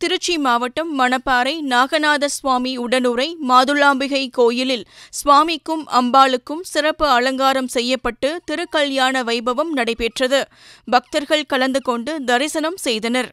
திருச்சி மாவட்டம் மணப்பாறை நாகநாத சுவாமி உடனுரை மாதுளாம்பிகை கோயிலில் சுவாமிக்கும் அம்பாளுக்கும் சிறப்பு அலங்காரம் செய்யப்பட்டு திருக்கல்யாண வைபவம் நடைபெற்றது. பக்தர்கள் கலந்து கொண்டு தரிசனம் செய்தனர்.